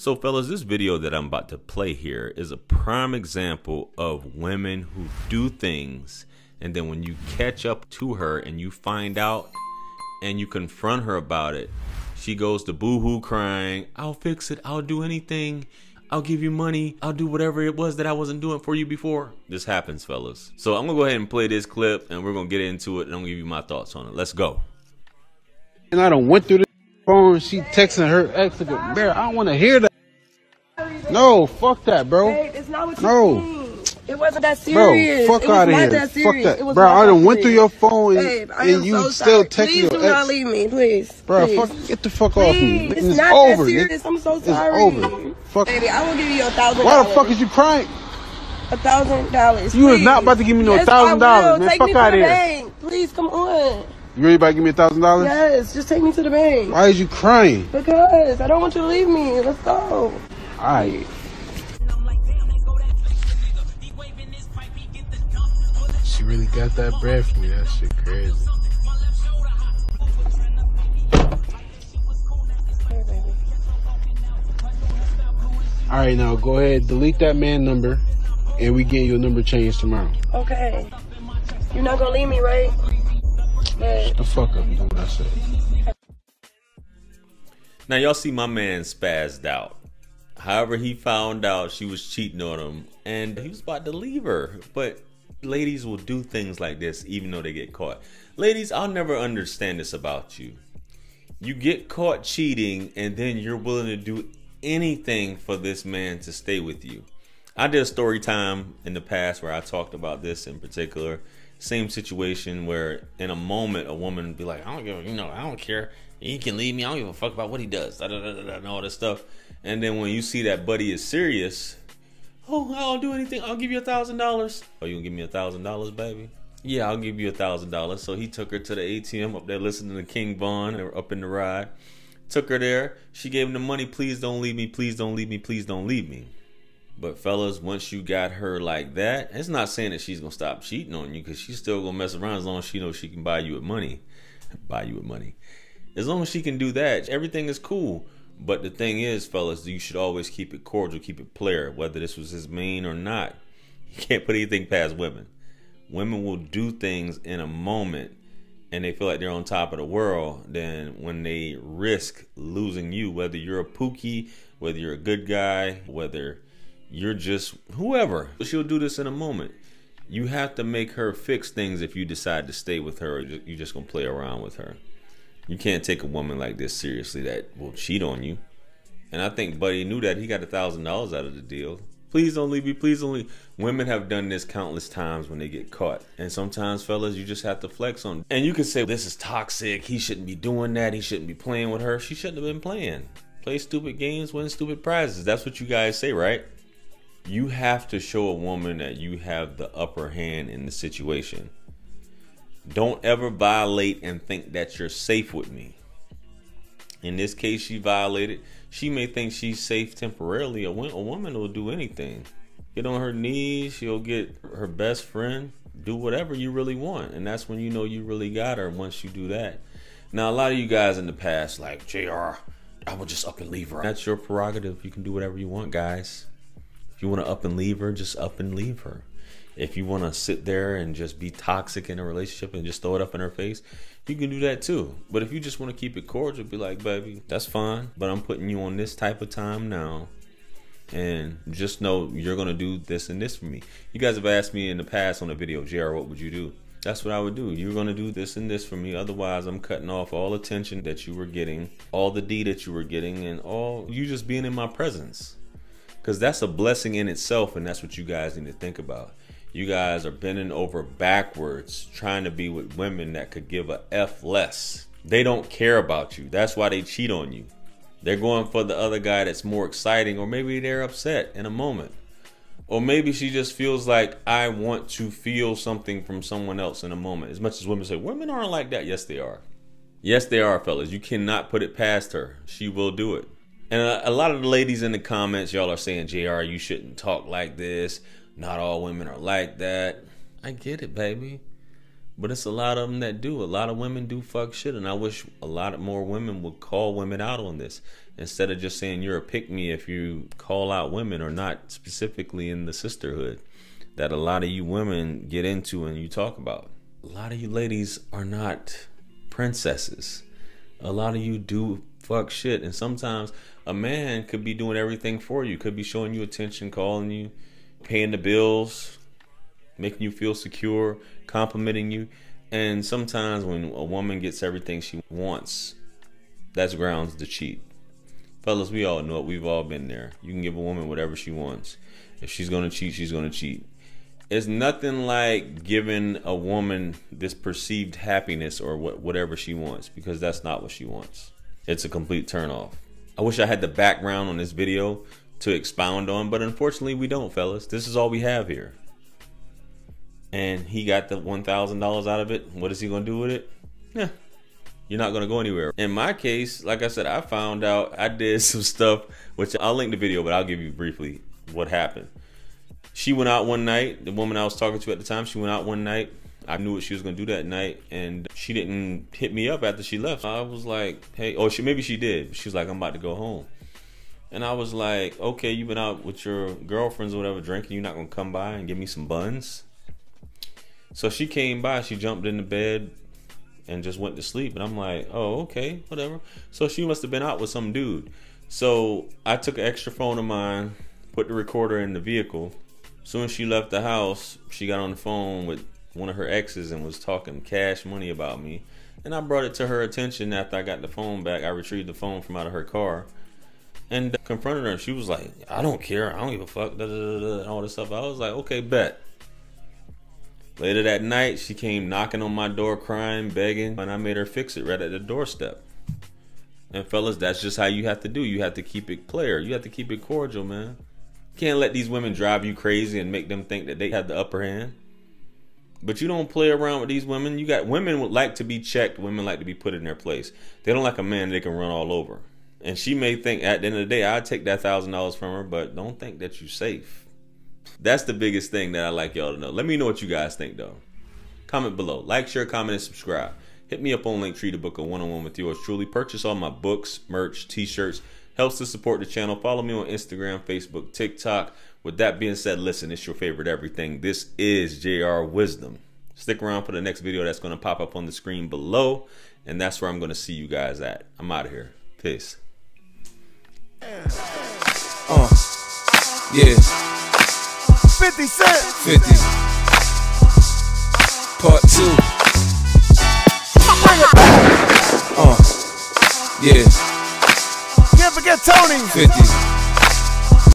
So, fellas, this video that I'm about to play here is a prime example of women who do things, and then when you catch up to her and you find out and you confront her about it, she goes to boohoo crying, I'll fix it, I'll do anything, I'll give you money, I'll do whatever it was that I wasn't doing for you before. This happens, fellas. So, I'm gonna go ahead and play this clip and we're gonna get into it and I'm gonna give you my thoughts on it. Let's go. And I don't went through the phone. She texting her ex. Like, I don't want to hear that. No, fuck that, bro. Babe, it's not what you No. think. It wasn't that serious. Bro, fuck out of here. That Fuck that. It was Bro, I done went through your phone and, Babe, and you so still texting Please your do ex. not leave me, please. Bro, please. fuck, get the fuck off me. It's, it's not over. that serious. I'm so It's sorry. over. Fuck. Baby, I will give you a thousand. Why the fuck is you crying? a thousand dollars? You please. not about to give me no Yes, $1,000, I man. Take Fuck outta the here. bank. Please, come on. You really about to give me a thousand dollars? Yes, just take me to the bank. Why is you crying? Because I don't want you to leave me. Let's go. Alright. She really got that bread for me. That shit crazy. All right, now go ahead, delete that man number, and we get your number changed tomorrow. Okay. You're not gonna leave me, right? Babe. The fuck up and do what I said. Now y'all see my man spazzed out. However, he found out she was cheating on him and he was about to leave her. But ladies will do things like this even though they get caught. Ladies, I'll never understand this about you. You get caught cheating and then you're willing to do anything for this man to stay with you. I did a story time in the past where I talked about this in particular. Same situation where in a moment a woman be like, I don't give a, you know, I don't care. He can leave me. I don't give a fuck about what he does. Da, da, da, da, and all this stuff. And then when you see that buddy is serious, oh, I'll do anything. I'll give you a thousand dollars. Oh, you gonna give me a thousand dollars, baby? Yeah, I'll give you a thousand dollars. So he took her to the ATM up there listening to King Von up in the ride. Took her there. She gave him the money. Please don't leave me. Please don't leave me. Please don't leave me. But fellas, once you got her like that, it's not saying that she's gonna stop cheating on you because she's still gonna mess around as long as she knows she can buy you with money. buy you with money. As long as she can do that, everything is cool. But the thing is, fellas, you should always keep it cordial, keep it player, whether this was his main or not. You can't put anything past women. Women will do things in a moment and they feel like they're on top of the world, then when they risk losing you, whether you're a pookie, whether you're a good guy, whether you're just whoever, she'll do this in a moment. You have to make her fix things if you decide to stay with her you're just gonna play around with her. You can't take a woman like this seriously that will cheat on you. And I think Buddy knew that he got a thousand dollars out of the deal. Please don't leave me. Please leave. Women have done this countless times when they get caught. And sometimes, fellas, you just have to flex on. And you can say, this is toxic. He shouldn't be doing that. He shouldn't be playing with her. She shouldn't have been playing. Play stupid games, win stupid prizes. That's what you guys say, right? You have to show a woman that you have the upper hand in the situation. Don't ever violate and think that you're safe with me. In this case, she violated. She may think she's safe temporarily. A, a woman will do anything. Get on her knees. She'll get her best friend. Do whatever you really want. And that's when you know you really got her once you do that. Now, a lot of you guys in the past, like, JR, I will just up and leave her. That's your prerogative. You can do whatever you want, guys. If you want to up and leave her, just up and leave her. If you want to sit there and just be toxic in a relationship and just throw it up in her face, you can do that too. But if you just want to keep it cordial, be like, baby, that's fine. But I'm putting you on this type of time now. And just know you're going to do this and this for me. You guys have asked me in the past on a video, JR, what would you do? That's what I would do. You're going to do this and this for me. Otherwise, I'm cutting off all attention that you were getting, all the D that you were getting, and all you just being in my presence. Because that's a blessing in itself, and that's what you guys need to think about. You guys are bending over backwards trying to be with women that could give a F less. They don't care about you. That's why they cheat on you. They're going for the other guy that's more exciting, or maybe they're upset in a moment. Or maybe she just feels like I want to feel something from someone else in a moment. As much as women say, women aren't like that. Yes, they are. Yes, they are, fellas. You cannot put it past her. She will do it. And a, a lot of the ladies in the comments, y'all are saying, JR, you shouldn't talk like this. Not all women are like that. I get it, baby. But it's a lot of them that do. A lot of women do fuck shit, and I wish a lot more women would call women out on this instead of just saying you're a pick me if you call out women or not specifically in the sisterhood that a lot of you women get into and you talk about. A lot of you ladies are not princesses. A lot of you do fuck shit, and sometimes a man could be doing everything for you, could be showing you attention, calling you, paying the bills, making you feel secure, complimenting you. And sometimes when a woman gets everything she wants, that's grounds to cheat. Fellas, we all know it. We've all been there. You can give a woman whatever she wants. If she's going to cheat, she's going to cheat. It's nothing like giving a woman this perceived happiness or what, whatever she wants because that's not what she wants. It's a complete turnoff. I wish I had the background on this video to expound on, but unfortunately we don't, fellas. This is all we have here and he got the $1,000 out of it, what is he going to do with it? Yeah, you're not going to go anywhere. In my case, like I said, I found out I did some stuff, which I'll link the video, but I'll give you briefly what happened. She went out one night. The woman I was talking to at the time, she went out one night. I knew what she was gonna do that night, and she didn't hit me up after she left. I was like, "Hey," or she maybe she did. She was like, "I'm about to go home," and I was like, "Okay, you've been out with your girlfriends or whatever, drinking. You're not gonna come by and give me some buns?" So she came by, she jumped in the bed and just went to sleep. And I'm like, oh, okay, whatever. So she must have been out with some dude. So I took an extra phone of mine, put the recorder in the vehicle. Soon as she left the house, she got on the phone with one of her exes and was talking cash money about me. And I brought it to her attention after I got the phone back. I retrieved the phone from out of her car and confronted her. She was like, I don't care. I don't give a fuck. Da, da, da, all this stuff. I was like, okay, bet. Later that night, she came knocking on my door, crying, begging, and I made her fix it right at the doorstep. And fellas, that's just how you have to do. You have to keep it clear. You have to keep it cordial, man. Can't let these women drive you crazy and make them think that they have the upper hand. But you don't play around with these women. You got women would like to be checked. Women like to be put in their place. They don't like a man they can run all over. And she may think at the end of the day, I'd take that thousand dollars from her, but don't think that you're safe. That's the biggest thing that I like y'all to know. Let me know what you guys think though. Comment below. Like, share, comment, and subscribe. Hit me up on Linktree to book a one-on-one with yours truly. Purchase all my books, merch, t-shirts. Helps to support the channel. Follow me on Instagram, Facebook, TikTok. With that being said, listen, it's your favorite everything. This is JR Wisdom. Stick around for the next video that's going to pop up on the screen below. And that's where I'm going to see you guys at. I'm out of here. Peace. Uh, yeah. 50 Cent. 50. Part 2. Bring it back. Uh, yeah. Can't forget Tony. 50.